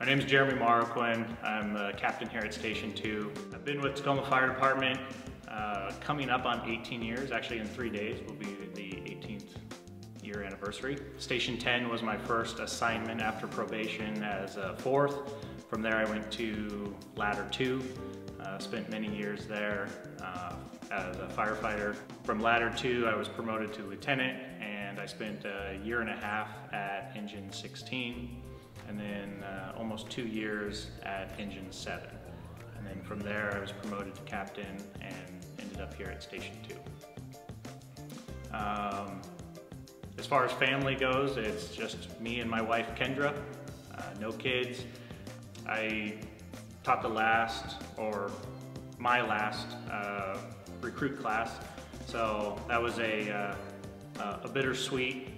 My name is Jeremy Marroquin. I'm a captain here at Station 2. I've been with Tacoma Fire Department uh, coming up on 18 years. Actually, in three days will be the 18th year anniversary. Station 10 was my first assignment after probation as a fourth. From there, I went to Ladder 2. Uh, spent many years there uh, as a firefighter. From Ladder 2, I was promoted to lieutenant, and I spent a year and a half at Engine 16 and then uh, almost two years at Engine 7. And then from there I was promoted to captain and ended up here at Station 2. Um, as far as family goes, it's just me and my wife Kendra, uh, no kids. I taught the last, or my last, uh, recruit class, so that was a, uh, a bittersweet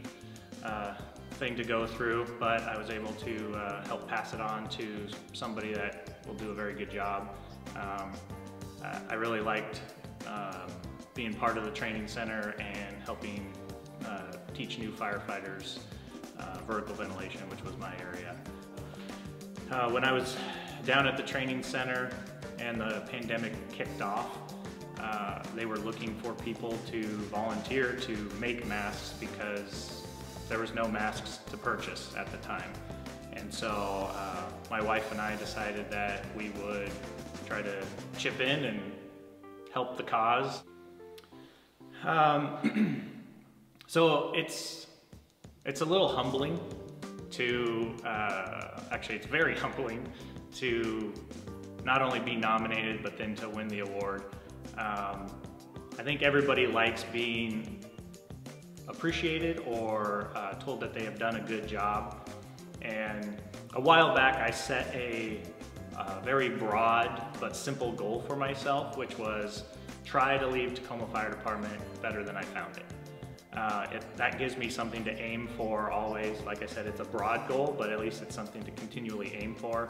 uh, thing to go through, but I was able to uh, help pass it on to somebody that will do a very good job. Um, I really liked um, being part of the training center and helping uh, teach new firefighters uh, vertical ventilation, which was my area. Uh, when I was down at the training center and the pandemic kicked off, uh, they were looking for people to volunteer to make masks because there was no masks to purchase at the time. And so uh, my wife and I decided that we would try to chip in and help the cause. Um, so it's, it's a little humbling to, uh, actually it's very humbling to not only be nominated, but then to win the award. Um, I think everybody likes being appreciated or uh, told that they have done a good job. And a while back, I set a, a very broad but simple goal for myself, which was try to leave Tacoma Fire Department better than I found it. Uh, it, that gives me something to aim for always. Like I said, it's a broad goal, but at least it's something to continually aim for.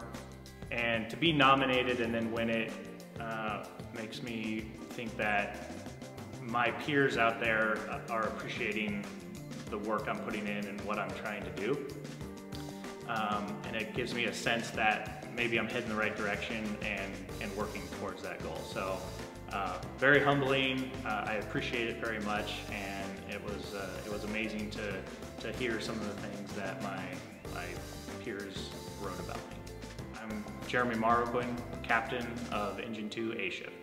And to be nominated and then win it uh, makes me think that my peers out there are appreciating the work I'm putting in and what I'm trying to do. Um, and it gives me a sense that maybe I'm heading the right direction and, and working towards that goal. So uh, very humbling, uh, I appreciate it very much and it was, uh, it was amazing to, to hear some of the things that my, my peers wrote about me. I'm Jeremy Marroquin, captain of Engine 2 A Shift.